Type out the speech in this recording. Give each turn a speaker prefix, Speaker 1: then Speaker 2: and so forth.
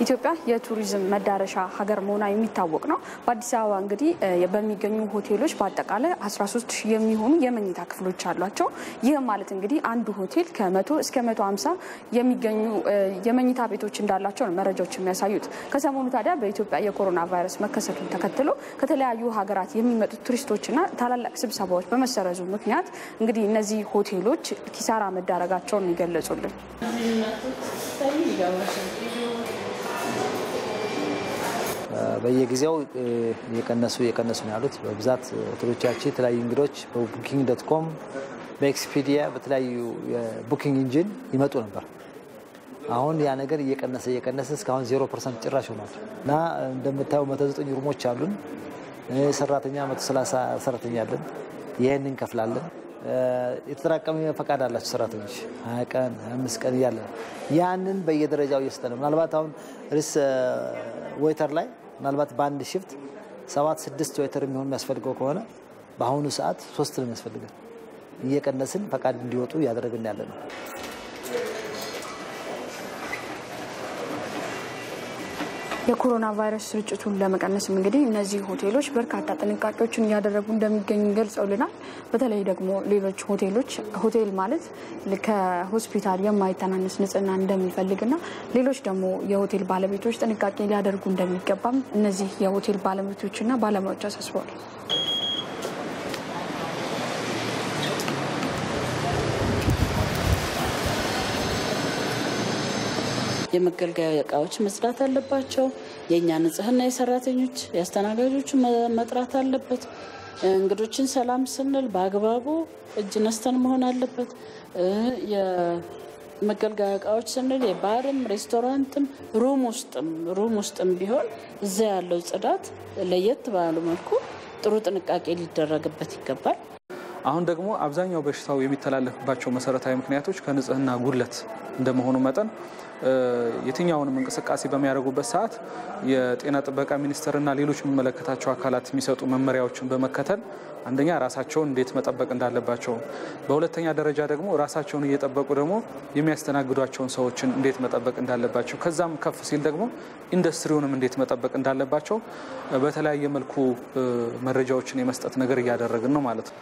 Speaker 1: ኢትዮጵያ የቱሪዝም መዳረሻ ሀገር መሆኗ የሚታወቅ ነው። በአዲስ አበባ እንግዲህ በሚገኙ ሆቴሎች በአጠቃላይ 13 ሺህ የሚሆኑ የመኝታ ክፍሎች አሏቸው። ይህም ማለት እንግዲህ አንዱ ሆቴል ከመቶ እስከ መቶ ሃምሳ የሚገኙ የመኝታ ቤቶች እንዳላቸው ነው መረጃዎች የሚያሳዩት። ከሰሞኑ ታዲያ በኢትዮጵያ የኮሮና ቫይረስ መከሰቱን ተከትሎ ከተለያዩ ሀገራት የሚመጡ ቱሪስቶችና ታላላቅ ስብሰባዎች በመሰረዙ ምክንያት እንግዲህ እነዚህ ሆቴሎች ኪሳራ መዳረጋቸውን ይገለጹልን።
Speaker 2: በየጊዜው የቀነሱ የቀነሱ ነው ያሉት። በብዛት ሆቴሎቻችን የተለያዩ እንግዶች በ Booking dot com በ Expedia በተለያዩ የ booking engine ይመጡ ነበር። አሁን ያ ነገር እየቀነሰ እየቀነሰ እስካሁን zero percent ጭራሽ ሆኗል እና እንደምታየው መቶ ዘጠኝ room ኦች አሉን። ሰራተኛ መቶ ሰላሳ ሰራተኛ አለን። ይህን እንከፍላለን። የተጠራቀመ ፈቃድ አላቸው ሰራተኞች ሀያ ቀን አምስት ቀን እያለ ያንን በየደረጃው እየሰጠ ነው። ምናልባት አሁን ሪስ waiter ላይ ምናልባት በአንድ shift ሰባት ስድስት waiter የሚሆን የሚያስፈልገው ከሆነ በአሁኑ ሰዓት ሶስት ነው የሚያስፈልገን። እየቀነስን ፈቃድ እንዲወጡ እያደረግን ያለ ነው።
Speaker 1: የኮሮና ቫይረስ ስርጭቱን ለመቀነስም እንግዲህ እነዚህ ሆቴሎች በርካታ ጥንቃቄዎችን እያደረጉ እንደሚገኙ ገልጸውልናል። በተለይ ደግሞ ሌሎች ሆቴሎች ሆቴል ማለት ከሆስፒታል የማይተናነስ ንጽህና እንደሚፈልግና ሌሎች ደግሞ የሆቴል ባለቤቶች ጥንቃቄ ሊያደርጉ እንደሚገባም እነዚህ የሆቴል ባለቤቶችና ባለሙያዎች አሳስበዋል።
Speaker 3: የመገልገያ እቃዎች መጽዳት አለባቸው። የእኛ ንጽህና የሰራተኞች የአስተናጋጆቹ መጥራት አለበት። እንግዶችን ሰላም ስንል በአግባቡ እጅ ነስተን መሆን አለበት። የመገልገያ እቃዎች ስንል የባርም ሬስቶራንትም room ውስጥም room ውስጥም ቢሆን እዛ ያለው ጽዳት ለየት ባሉ መልኩ ጥሩ ጥንቃቄ ሊደረግበት ይገባል።
Speaker 4: አሁን ደግሞ አብዛኛው በሽታው የሚተላለፍባቸው መሰረታዊ ምክንያቶች ከንጽህና ጉድለት እንደመሆኑ መጠን የትኛውንም እንቅስቃሴ በሚያደርጉበት ሰዓት የጤና ጥበቃ ሚኒስቴርና ሌሎች የሚመለከታቸው አካላት የሚሰጡ መመሪያዎችን በመከተል አንደኛ ራሳቸውን እንዴት መጠበቅ እንዳለባቸው፣ በሁለተኛ ደረጃ ደግሞ ራሳቸውን እየጠበቁ ደግሞ የሚያስተናግዷቸውን ሰዎችን እንዴት መጠበቅ እንዳለባቸው፣ ከዛም ከፍ ሲል ደግሞ ኢንዱስትሪውንም እንዴት መጠበቅ እንዳለባቸው በተለያየ መልኩ መረጃዎችን የመስጠት ነገር እያደረግን ነው ማለት ነው።